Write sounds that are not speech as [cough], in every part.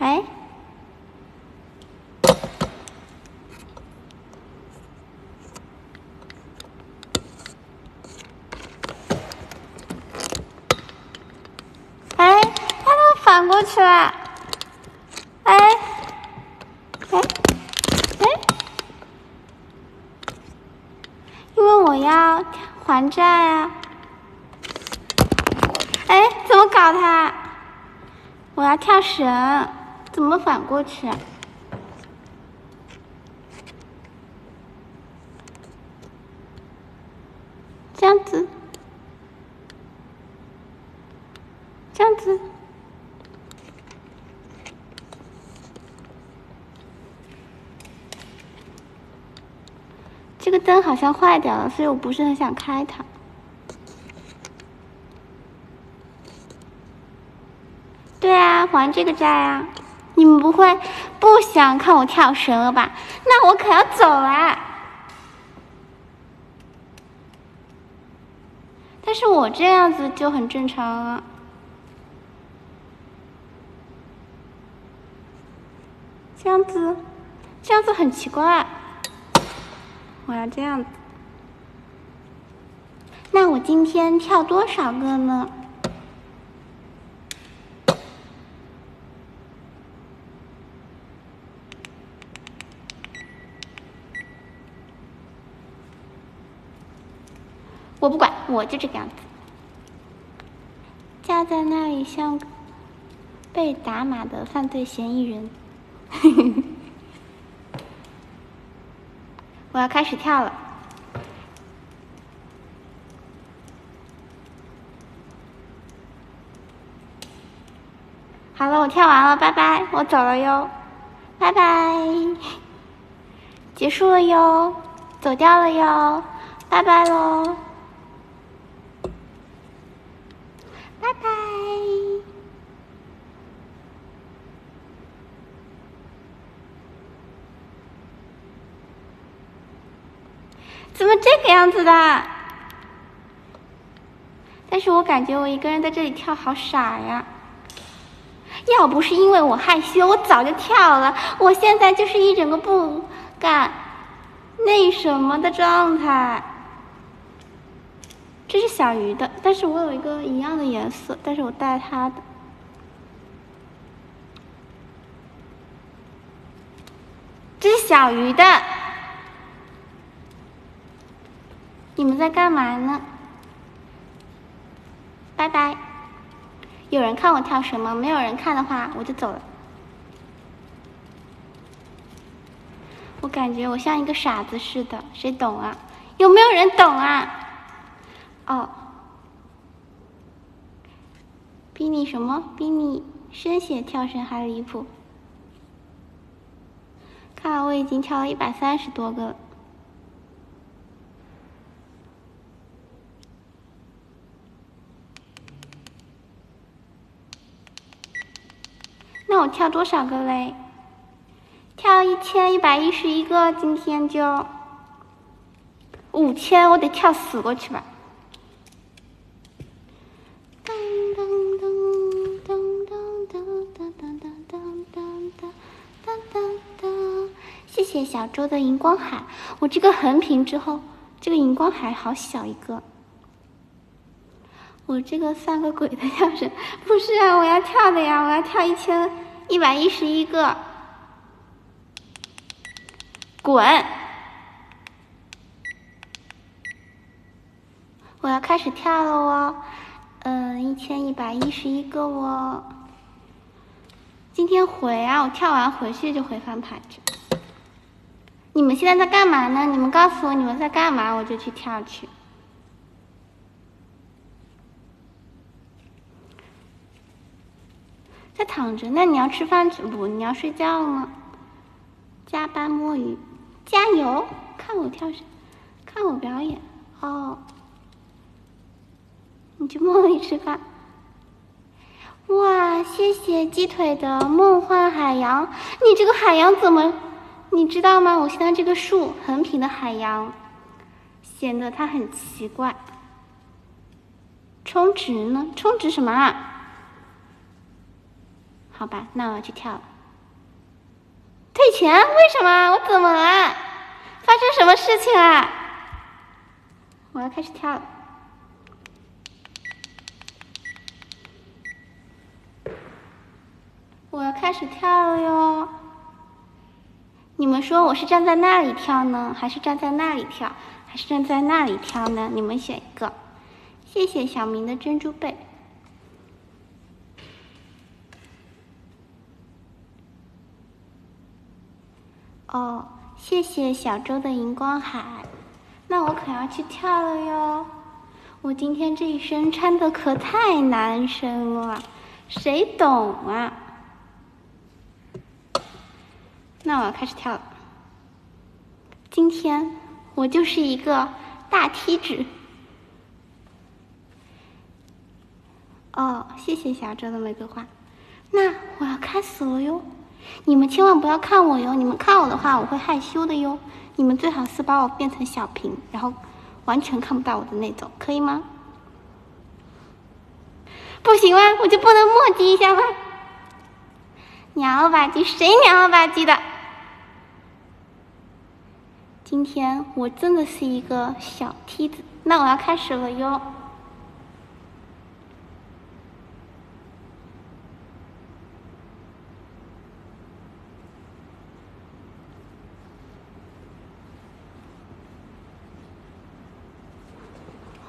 哎，哎，他怎么反过去了？哎，哎，哎，因为我要还债啊！哎，怎么搞他？我要跳绳，怎么反过去啊？这样子，这样子。这个灯好像坏掉了，所以我不是很想开它。对啊，还这个债啊！你们不会不想看我跳绳了吧？那我可要走了。但是我这样子就很正常啊。这样子，这样子很奇怪。我要这样子。那我今天跳多少个呢？我不管，我就这个样子，架在那里像被打码的犯罪嫌疑人。我要开始跳了。好了，我跳完了，拜拜，我走了哟，拜拜，结束了哟，走掉了哟，拜拜喽。这个样子的？但是我感觉我一个人在这里跳好傻呀！要不是因为我害羞，我早就跳了。我现在就是一整个不敢那什么的状态。这是小鱼的，但是我有一个一样的颜色，但是我带它的。这是小鱼的，你们在干嘛呢？拜拜。有人看我跳绳吗？没有人看的话，我就走了。我感觉我像一个傻子似的，谁懂啊？有没有人懂啊？哦，比你什么？比你深血跳绳还离谱！看来我已经跳了一百三十多个了。那我跳多少个嘞？跳一千一百一十一个，今天就五千，我得跳死过去吧。谢谢小周的荧光海，我这个横屏之后，这个荧光海好小一个。我这个算个鬼的跳绳，不是啊，我要跳的呀，我要跳一千一百一十一个，滚！我要开始跳了哦，嗯，一千一百一十一个哦。今天回啊，我跳完回去就回翻盘去。你们现在在干嘛呢？你们告诉我你们在干嘛，我就去跳去。在躺着，那你要吃饭去不？你要睡觉吗？加班摸鱼，加油！看我跳绳，看我表演哦。你去梦里吃饭。哇，谢谢鸡腿的梦幻海洋。你这个海洋怎么？你知道吗？我现在这个树横屏的海洋，显得它很奇怪。充值呢？充值什么啊？好吧，那我要去跳了。退钱？为什么？我怎么了？发生什么事情了？我要开始跳了。我要开始跳了哟！你们说我是站在那里跳呢，还是站在那里跳，还是站在那里跳呢？你们选一个。谢谢小明的珍珠贝。哦，谢谢小周的荧光海。那我可要去跳了哟！我今天这一身穿的可太男生了，谁懂啊？那我要开始跳了。今天我就是一个大梯子。哦，谢谢小周的玫瑰花。那我要开始了哟！你们千万不要看我哟！你们看我的话，我会害羞的哟。你们最好是把我变成小屏，然后完全看不到我的那种，可以吗？不行吗？我就不能墨迹一下吗？娘了吧唧，谁娘了吧唧的？今天我真的是一个小梯子，那我要开始了哟。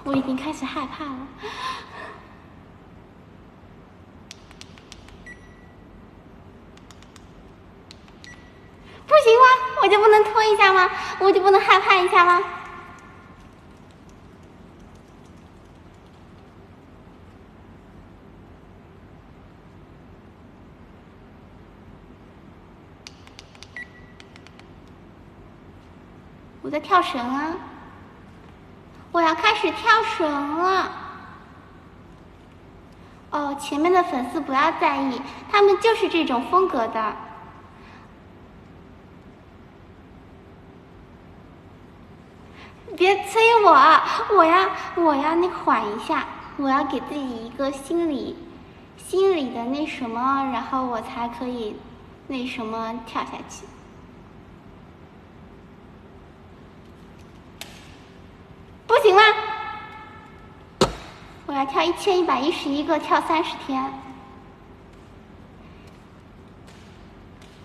我已经开始害怕了。不行吗我就不能拖一下吗？我就不能害怕一下吗？我在跳绳啊！我要开始跳绳了。哦，前面的粉丝不要在意，他们就是这种风格的。别催我，我要我要那缓一下，我要给自己一个心理心理的那什么，然后我才可以那什么跳下去。不行吗？我要跳一千一百一十一个，跳三十天。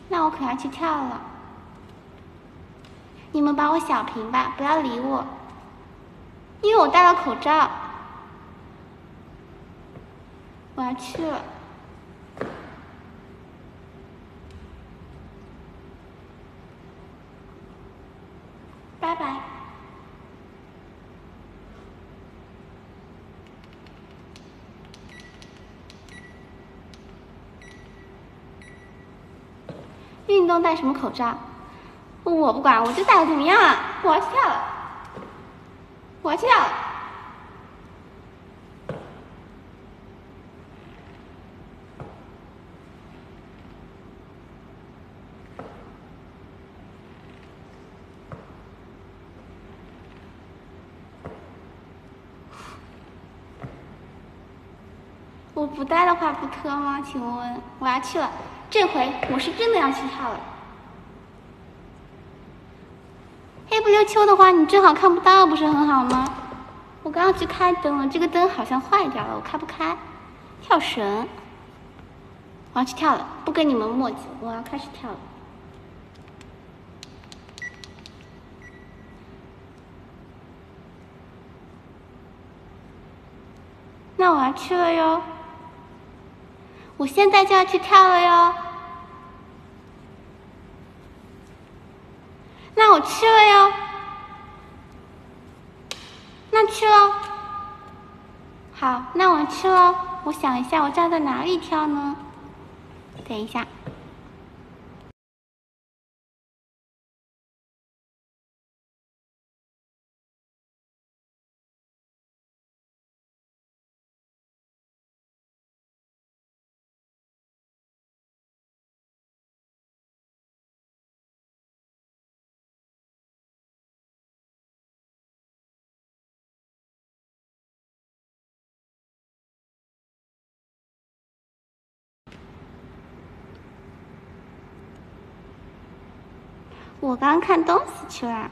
那我可要去跳了。你们把我小屏吧，不要理我，因为我戴了口罩。我要去了，拜拜。运动戴什么口罩？我不管，我就戴了怎么样啊？我要去跳了，我要去跳了。我不戴的话不脱吗？请问，我要去了，这回我是真的要去跳了。黑不溜秋的话，你正好看不到，不是很好吗？我刚刚去开灯了，这个灯好像坏掉了，我开不开。跳绳，我要去跳了，不跟你们墨迹，我要开始跳了。那我要去了哟，我现在就要去跳了哟。那我去了哟，那去喽。好，那我去喽。我想一下，我站在哪里跳呢？等一下。我刚看东西去了。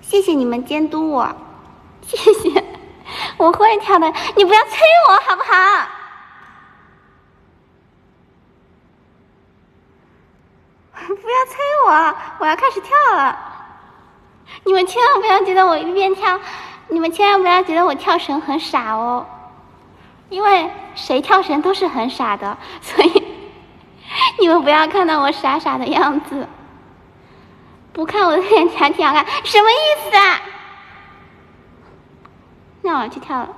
谢谢你们监督我，谢谢，[laughs] 我会跳的，你不要催我好不好？[laughs] 不要催我，我要开始跳了。你们千万不要觉得我一边跳，你们千万不要觉得我跳绳很傻哦，因为谁跳绳都是很傻的，所以 [laughs] 你们不要看到我傻傻的样子。不看我的脸颊挺好看，什么意思啊？那我要去跳了，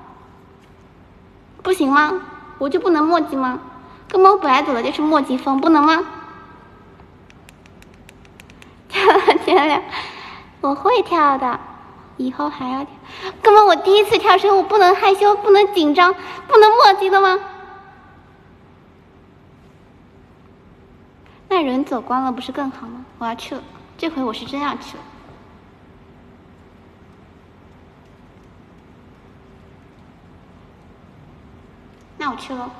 不行吗？我就不能墨迹吗？根本我本来走的就是墨迹风，不能吗？跳了天亮，我会跳的，以后还要跳。根本我第一次跳绳，我不能害羞，不能紧张，不能墨迹的吗？人走光了不是更好吗？我要去了。这回我是真要去了，那我去喽。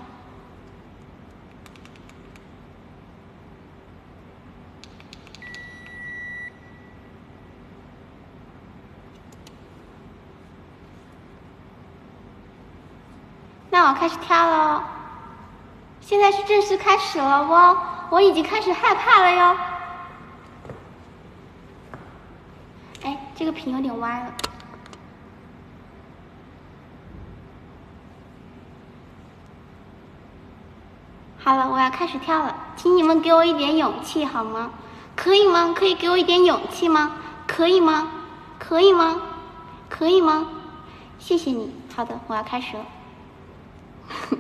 那我开始跳喽，现在是正式开始了哦，我已经开始害怕了哟。哎这个屏有点歪了。好了，我要开始跳了，请你们给我一点勇气好吗？可以吗？可以给我一点勇气吗？可以吗？可以吗？可以吗？谢谢你。好的，我要开始了。[laughs]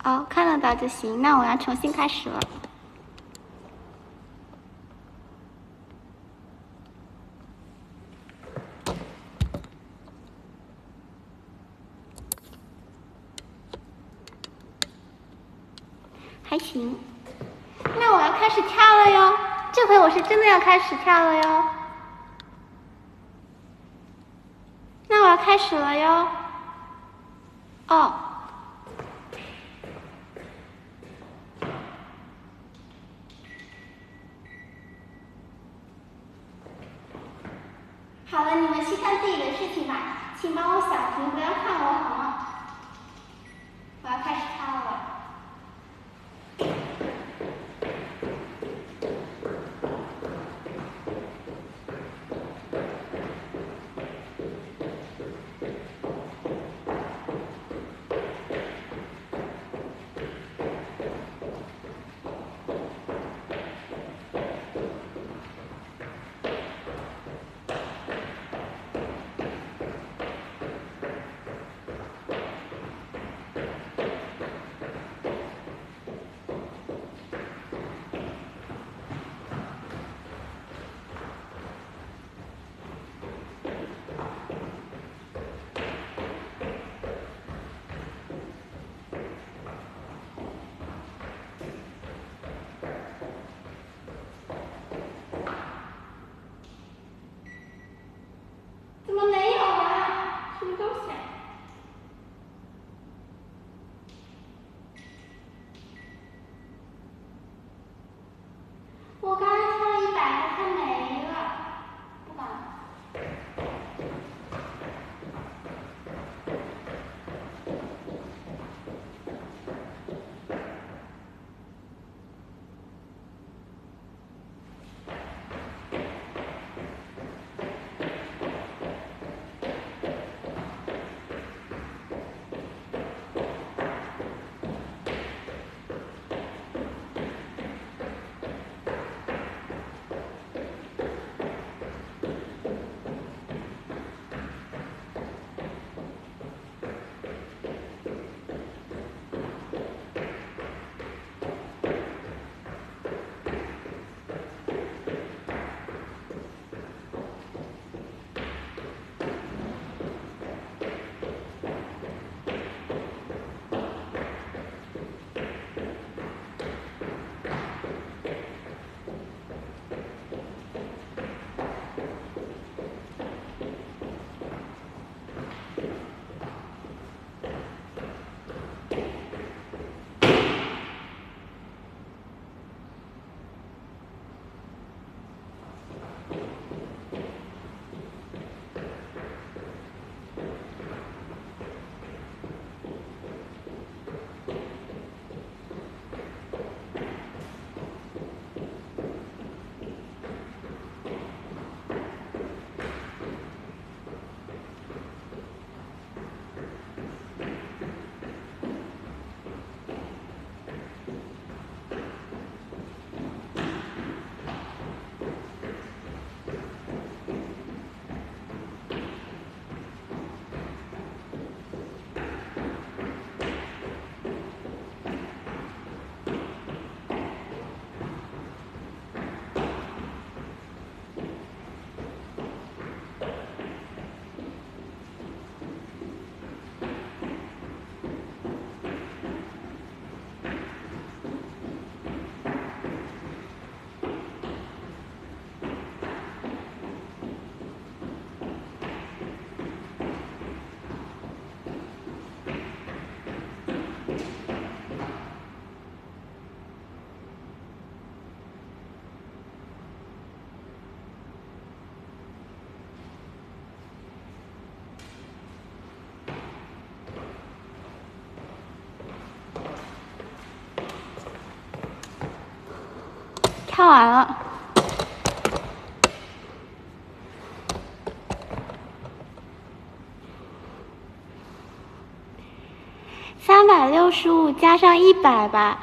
好，看得到就行。那我要重新开始了。还行。那我要开始跳了哟，这回我是真的要开始跳了哟。那我要开始了哟。哦。好了，你们去干自己的事情吧，请帮我小屏，不要看我好十五加上一百吧，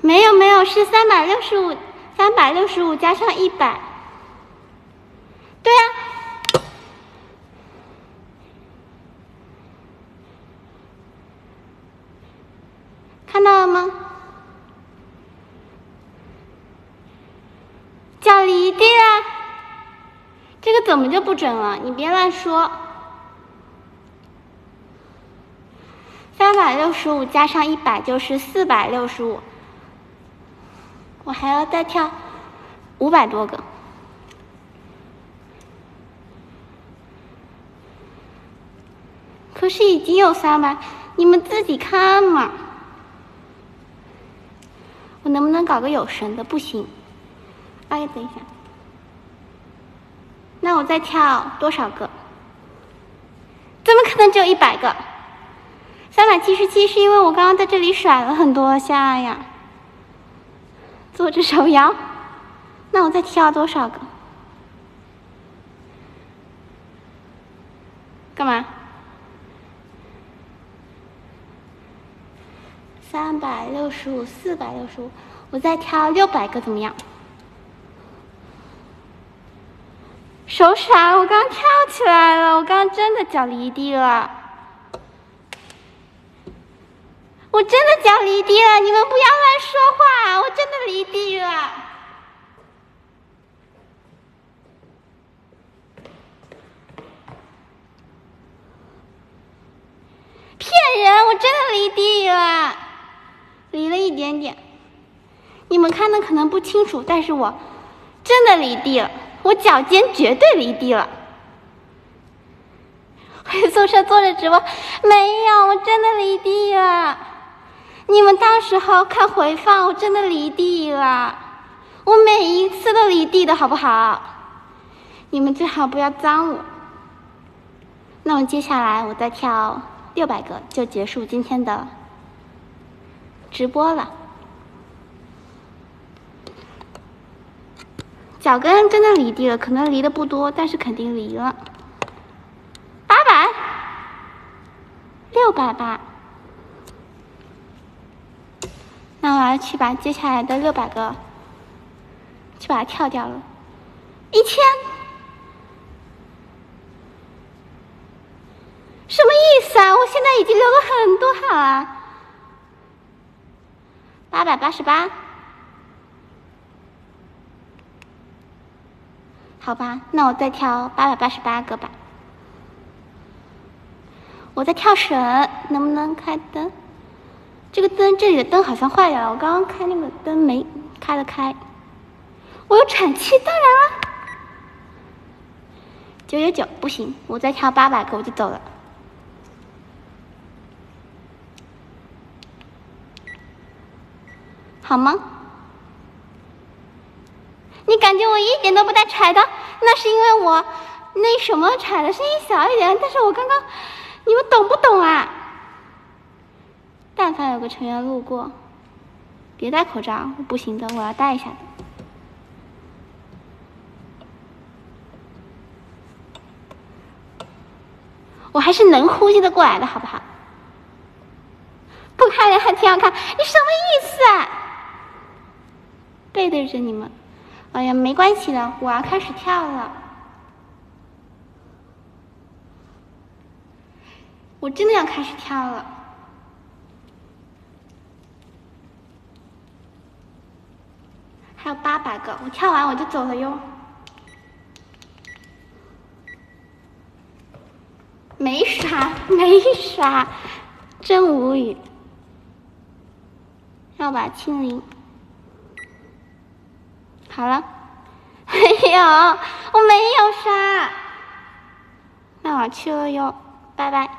没有没有，是三百六十五，三百六十五加上一百，对啊，看到了吗？脚离地了。这个怎么就不准了？你别乱说。三百六十五加上一百就是四百六十五，我还要再跳五百多个。可是已经有三百，你们自己看嘛。我能不能搞个有神的？不行。哎，等一下。那我再跳多少个？怎么可能只有一百个？三百七十七是因为我刚刚在这里甩了很多下呀。坐着手摇，那我再跳多少个？干嘛？三百六十五，四百六十五，我再跳六百个怎么样？手闪！我刚跳起来了，我刚真的脚离地了，我真的脚离地了！你们不要乱说话，我真的离地了，骗人！我真的离地了，离了一点点，你们看的可能不清楚，但是我真的离地了。我脚尖绝对离地了，回宿舍坐着直播，没有，我真的离地了。你们到时候看回放，我真的离地了，我每一次都离地的好不好？你们最好不要脏我。那我接下来我再跳六百个，就结束今天的直播了。脚跟真的离地了，可能离的不多，但是肯定离了。八百，六百吧。那我要去把接下来的六百个，去把它跳掉了。一千，什么意思啊？我现在已经流了很多汗了。八百八十八。好吧，那我再跳八百八十八个吧。我在跳绳，能不能开灯？这个灯，这里的灯好像坏掉了。我刚刚开那个灯没开得开。我有喘气，当然了。九九九不行，我再跳八百个我就走了。好吗？你感觉我一点都不带踩的？那是因为我 [laughs] 那什么踩的声音小一点。但是我刚刚，[laughs] 你们懂不懂啊？但凡有个成员路过，别戴口罩，不行的，我要戴一下的。我还是能呼吸的过来的，好不好？不看人还挺好看，你什么意思啊？背对着你们。哎呀，没关系的，我要开始跳了。我真的要开始跳了，还有八百个，我跳完我就走了哟。没啥，没啥，真无语。要把清零。好了，没有，我没有杀，那我去了哟，拜拜。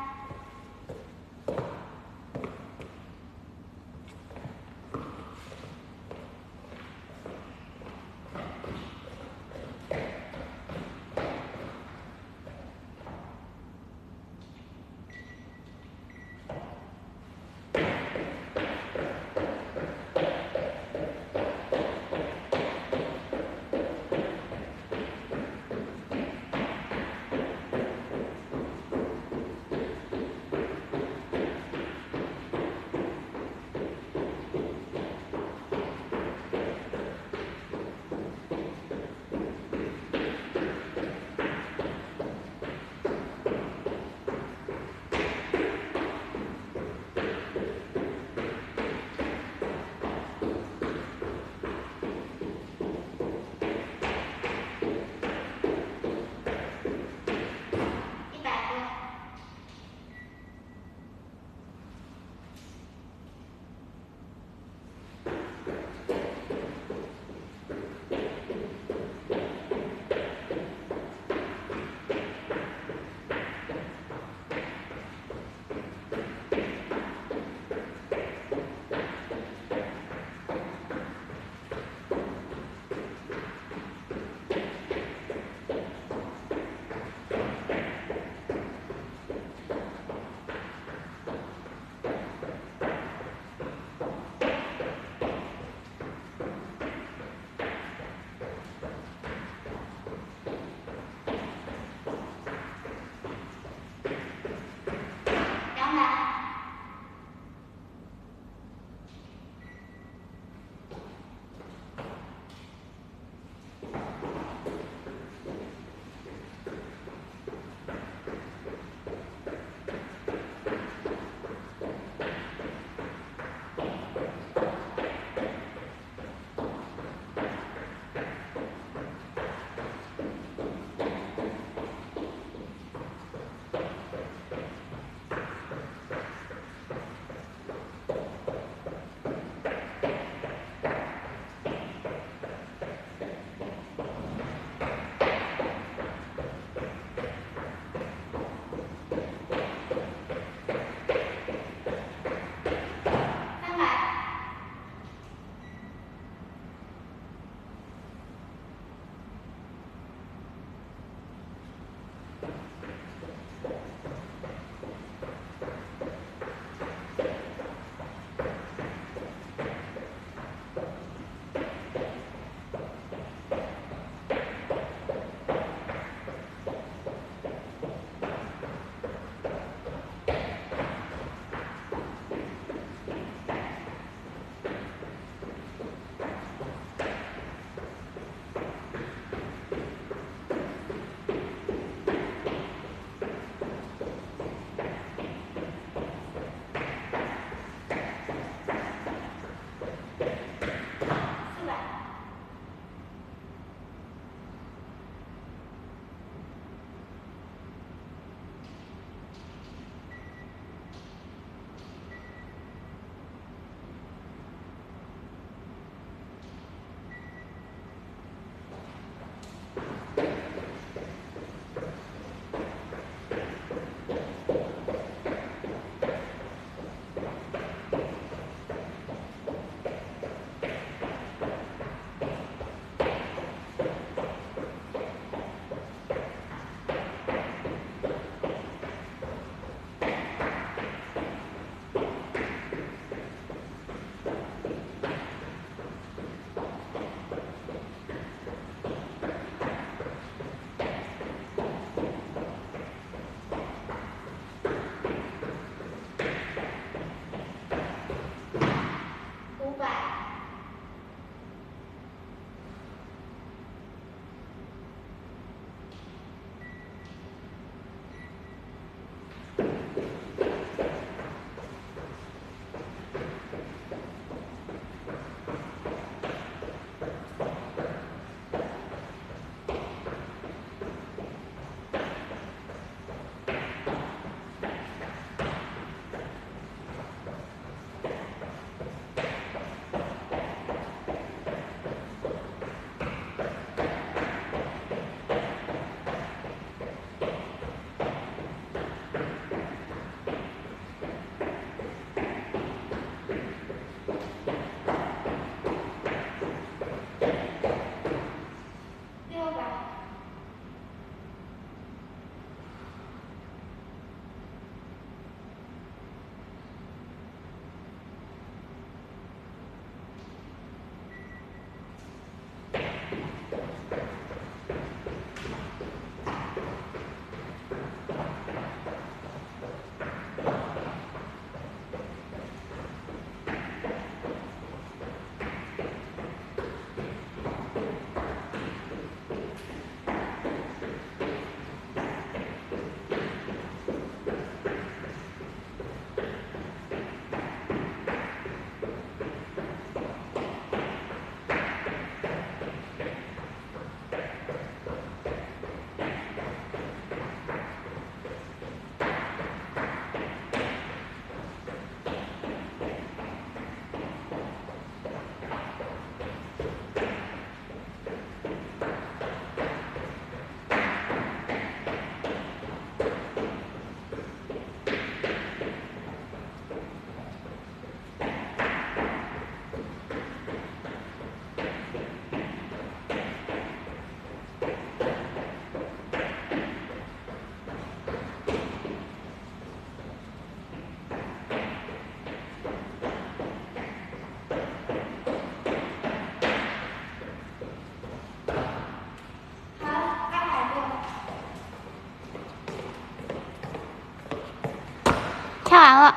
跳完了，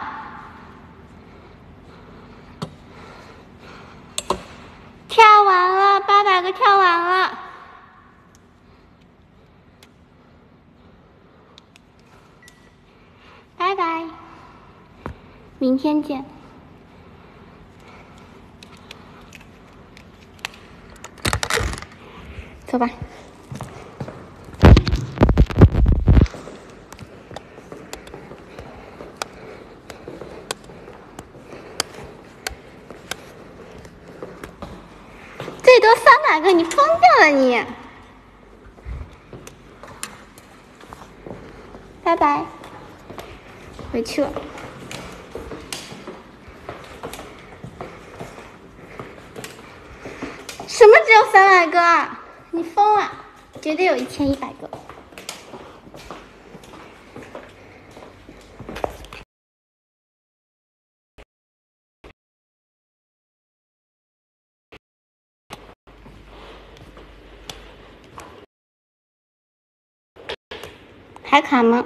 跳完了，八百个跳完了，拜拜，明天见。走吧。最大哥，你疯掉了你！拜拜，回去了。什么只有三百个？你疯了！绝对有一千一百个。还卡吗？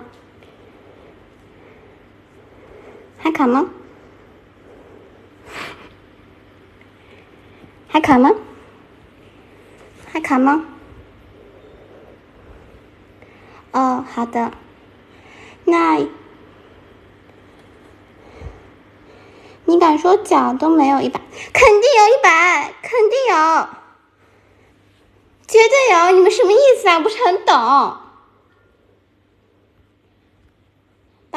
还卡吗？还卡吗？还卡吗？哦，好的。那，你敢说脚都没有一百？肯定有一百，肯定有，绝对有！你们什么意思啊？不是很懂。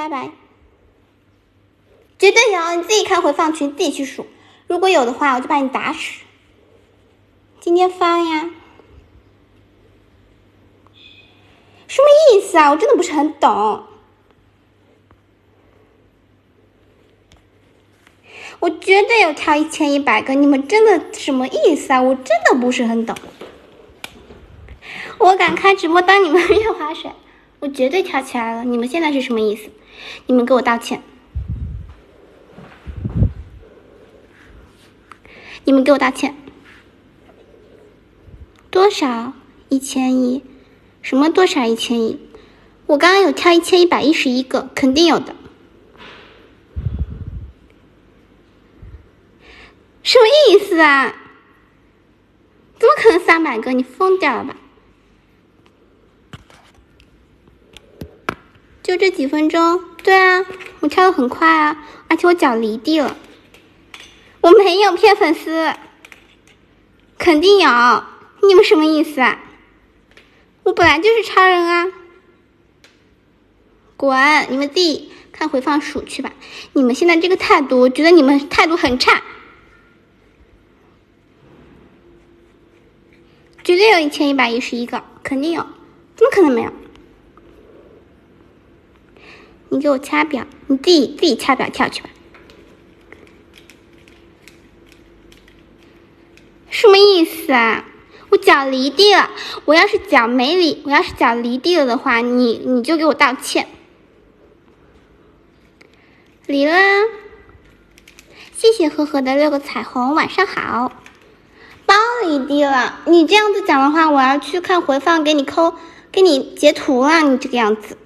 拜拜。绝对有，你自己看回放群，自己去数。如果有的话，我就把你打死。今天发呀？什么意思啊？我真的不是很懂。我绝对有跳一千一百个，你们真的什么意思啊？我真的不是很懂。我敢开直播当你们月滑水，我绝对跳起来了。你们现在是什么意思？你们给我道歉！你们给我道歉！多少？一千一？什么多少一千一？我刚刚有跳一千一百一十一个，肯定有的。什么意思啊？怎么可能三百个？你疯掉了吧？就这几分钟？对啊，我跳的很快啊，而且我脚离地了。我没有骗粉丝，肯定有。你们什么意思啊？我本来就是超人啊！滚！你们自己看回放数去吧。你们现在这个态度，我觉得你们态度很差。绝对有一千一百一十一个，肯定有，怎么可能没有？你给我掐表，你自己自己掐表跳去吧。什么意思啊？我脚离地了，我要是脚没离，我要是脚离地了的话，你你就给我道歉。离了，谢谢呵呵的六个彩虹，晚上好。包离地了，你这样子讲的话，我要去看回放，给你抠，给你截图了，你这个样子。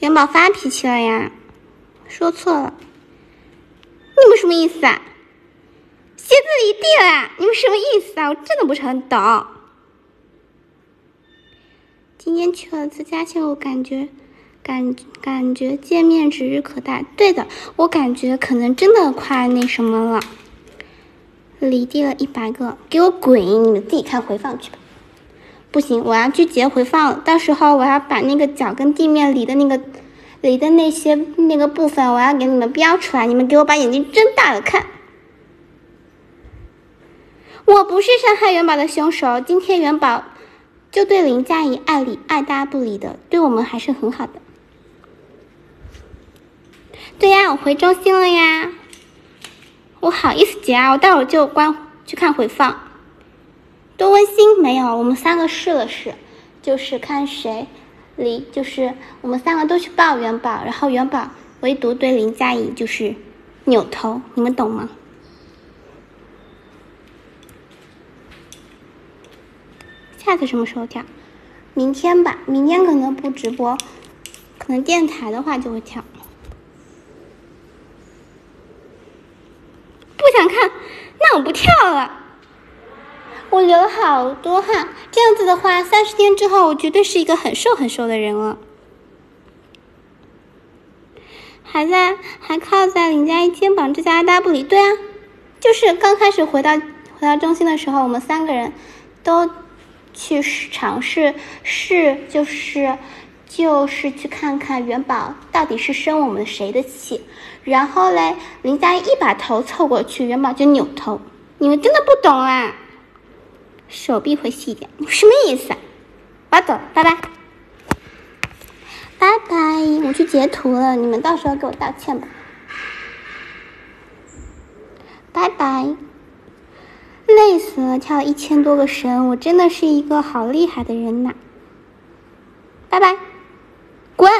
元宝发脾气了呀？说错了，你们什么意思啊？鞋子离地了，你们什么意思啊？我真的不是很懂。今天去了自家线，我感觉感感觉见面指日可待。对的，我感觉可能真的快那什么了。离地了一百个，给我滚！你们自己看回放去吧。不行，我要去截回放，到时候我要把那个脚跟地面离的那个离的那些那个部分，我要给你们标出来，你们给我把眼睛睁大了看。我不是伤害元宝的凶手，今天元宝就对林佳怡爱理爱搭不理的，对我们还是很好的。对呀，我回中心了呀，我好意思截啊，我待会儿就关去看回放。多温馨没有？我们三个试了试，就是看谁离，就是我们三个都去抱元宝，然后元宝唯独对林佳怡就是扭头，你们懂吗？下次什么时候跳？明天吧，明天可能不直播，可能电台的话就会跳。不想看，那我不跳了。我流了好多汗，这样子的话，三十天之后，我绝对是一个很瘦很瘦的人了。还在还靠在林佳怡肩膀，这家大不里。对啊，就是刚开始回到回到中心的时候，我们三个人都去尝试试，就是就是去看看元宝到底是生我们谁的气。然后嘞，林佳怡一把头凑过去，元宝就扭头。你们真的不懂啊？手臂会细一点，什么意思啊？我要走，拜拜，拜拜，我去截图了，你们到时候给我道歉吧，拜拜，累死了，跳了一千多个绳，我真的是一个好厉害的人呐，拜拜，滚。